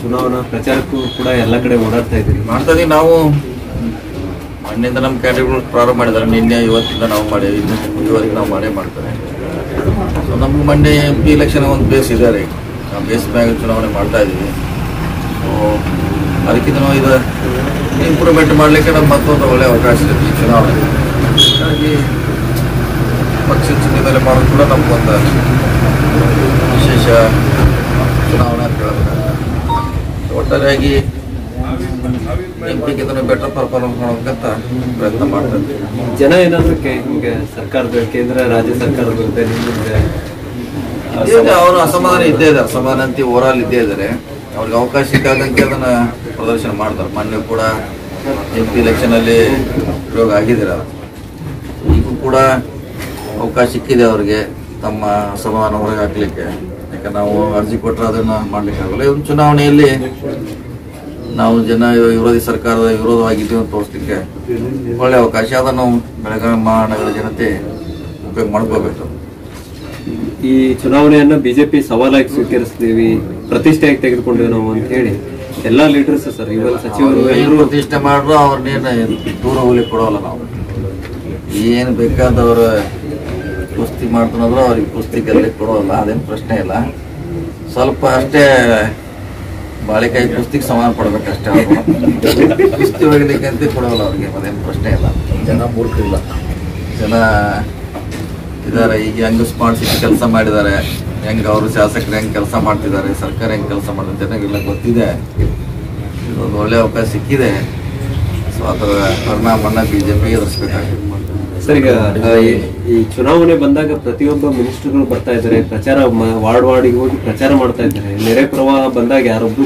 ಚುನಾವಣಾ ಪ್ರಚಾರಕ್ಕೂ ಕೂಡ ಎಲ್ಲ ಕಡೆ ಓಡಾಡ್ತಾ ಇದ್ದೀರಿ. ಮಾಡ್ತಾ ಇದೀವಿ. ನಾವು ಮಣ್ಣಿಂದ ನಮ್ಮ ಕ್ಯಾಂಡಿಡೇಟ್ಗಳು ಪ್ರಾರಂಭ ಮಾಡಿದ್ದಾರೆ. ನಿನ್ನೆ, ಇವತ್ತಿಂದ ನಾವು ಮಾಡಿ, ಇನ್ನು ಇದುವರೆಗೆ ನಾವು ಮಾಡೇ ಮಾಡ್ತಾರೆ ಸೊ ನಮ್ಗೆ ಮೊನ್ನೆ ಎಂ ಪಿ ಎಲೆಕ್ಷನ್ ಒಂದು ಬೇಸ್ ಇದೆ ರೀ. ಬೇಸ್ ಮ್ಯಾಗ ಚುನಾವಣೆ ಮಾಡ್ತಾ ಇದ್ದೀವಿ ಸೊ ಅದಕ್ಕಿಂತ ನಾವು ಇದು ಇಂಪ್ರೂವ್ಮೆಂಟ್ ಮಾಡಲಿಕ್ಕೆ ನಮ್ಗೆ ಮತ್ತೊಂದು ಒಳ್ಳೆಯ ಅವಕಾಶ ಇದೆ ಈ ಚುನಾವಣೆ. ಹಾಗಾಗಿ ಪಕ್ಷದ ಚಿಹ್ನೆ ಮಾಡೋದು ಕೂಡ ನಮ್ಗೊಂದು ವಿಶೇಷ ಚುನಾವಣೆ ಒಟ್ಟಾರೆಯಾಗಿ ಎಂ ಪಿಗಿಂತ ಬೆಟರ್ ಪರ್ಫಾರ್ಮೆನ್ಸ್ ಮಾಡೋಕ್ಕಂತ ಪ್ರಯತ್ನ ಮಾಡ್ತಾರೆ ಜನ ಏನಾದ್ರು ಹಿಂಗೆ ಸರ್ಕಾರದ ಕೇಂದ್ರ ರಾಜ್ಯ ಸರ್ಕಾರದ ವಿರುದ್ಧ ನಿಮ್ಗೆ ಇದೇ ಅವರು ಅಸಮಾಧಾನ ಇದ್ದೇ ಇದ್ದಾರೆ. ಅಸಮಾಧಾನ ಅಂತ ಓವರಾಲ್ ಇದ್ದೇ ಇದ್ದಾರೆ. ಅವ್ರಿಗೆ ಅವಕಾಶ ಸಿಕ್ಕಾಗಂತೆ ಅದನ್ನ ಪ್ರದರ್ಶನ ಮಾಡ್ತಾರೆ. ಮೊನ್ನೆ ಕೂಡ ಎಂ ಪಿ ಎಲೆಕ್ಷನಲ್ಲಿ ಪ್ರಯೋಗ ಆಗಿದ್ದಾರೆ? ಅವ್ರು. ಈಗೂ ಕೂಡ ಅವಕಾಶ ಸಿಕ್ಕಿದೆ ಅವ್ರಿಗೆ ತಮ್ಮ ಅಸಮಾಧಾನ ಹೊರಗೆ ಹಾಕ್ಲಿಕ್ಕೆ. ಯಾಕಂದ್ರೆ ನಾವು ಅರ್ಜಿ ಕೊಟ್ಟರೆ ಅದನ್ನ ಮಾಡ್ಲಿಕ್ಕೆ ಆಗಲ್ಲ ಇದೊಂದು ಚುನಾವಣೆಯಲ್ಲಿ ನಾವು ಜನ ವಿರೋಧಿ ಸರ್ಕಾರದ ವಿರೋಧವಾಗಿದ್ದೀವಿ ಅಂತ ತೋರಿಸ್ಲಿಕ್ಕೆ ಒಳ್ಳೆ ಅವಕಾಶ. ಅದನ್ನು ನಾವು ಬೆಳಗಾವಿ ಮಹಾನಗರ ಜನತೆ ಉಪಯೋಗ ಮಾಡ್ಕೋಬೇಕು. ಈ ಚುನಾವಣೆಯನ್ನು ಬಿಜೆಪಿ ಸವಾಲಾಗಿ ಸ್ವೀಕರಿಸ್ತೀವಿ ಪ್ರತಿಷ್ಠೆಯಾಗಿ ತೆಗೆದುಕೊಂಡೇವೆ ನಾವು ಅಂತ ಹೇಳಿ ಎಲ್ಲಾ ಲೀಡರ್ಸ್ ಸರ್ ಇವಾಗ ಸಚಿವರು ಎಲ್ಲರೂ ಪ್ರತಿಷ್ಠೆ ಮಾಡ್ರು ಅವ್ರನ್ನೇನು ದೂರ ಹೋಗ್ಲಿಕ್ಕೆ ಕೊಡೋಲ್ಲ ನಾವು. ಏನು ಬೇಕಾದವ್ರ ಕುಸ್ತಿ ಮಾಡ್ತಾನಂದ್ರೆ ಅವ್ರಿಗೆ ಕುಸ್ತಿ ಗೆಲ್ಲಕ್ಕೆ ಕೊಡೋಲ್ಲ ಅದೇನು ಪ್ರಶ್ನೆ ಇಲ್ಲ. ಸ್ವಲ್ಪ ಅಷ್ಟೇ ಬಾಳೆಕಾಯಿ ಕುಸ್ತಿಗೆ ಸಮಾನ ಪಡ್ಬೇಕಷ್ಟೇ ಅವರು. ಕುಸ್ತಿ ಹೋಗ್ಲಿಕ್ಕೆ ಅಂತ ಕೊಡೋಲ್ಲ ಅವ್ರಿಗೆ ಅದೇನು ಪ್ರಶ್ನೆ ಇಲ್ಲ. ಜನ ಮೂರ್ಖರಿಲ್ಲ. ಜನ ಇದ್ದಾರೆ ಈಗ ಹೆಂಗ್ ಸ್ಮಾರ್ಟ್ ಸಿಟಿ ಕೆಲಸ ಮಾಡಿದ್ದಾರೆ ಹೆಂಗೆ ಅವರು ಶಾಸಕರು ಹೆಂಗೆ ಕೆಲಸ ಮಾಡ್ತಿದ್ದಾರೆ ಸರ್ಕಾರ ಹೆಂಗೆ ಕೆಲಸ ಮಾಡಿದ್ರೆ ಜನಗೆಲ್ಲ ಗೊತ್ತಿದೆ. ಇದೊಂದು ಒಳ್ಳೆ ಅವಕಾಶ ಸಿಕ್ಕಿದೆ. ಸೊ ಅದರ ಪರಿಣಾಮನ ಬಿ ಜೆ ಪಿ ಎದುರಿಸ್ಬೇಕಾಗಿದೆ ಸರ್ ಈಗ ಆ, ಈ- ಚುನಾವಣೆ ಬಂದಾಗ ಪ್ರತಿಯೊಬ್ಬ ಮಿನಿಸ್ಟರ್ಗಳು ಬರ್ತಾ ಇದಾರೆ ಪ್ರಚಾರ ವಾರ್ಡ್ ವಾರ್ಡಿಗೆ ಹೋಗಿ ಪ್ರಚಾರ ಮಾಡ್ತಾ ಇದ್ದಾರೆ. ನೆರೆ ಪ್ರವಾಹ ಬಂದಾಗ ಯಾರೊಬ್ರು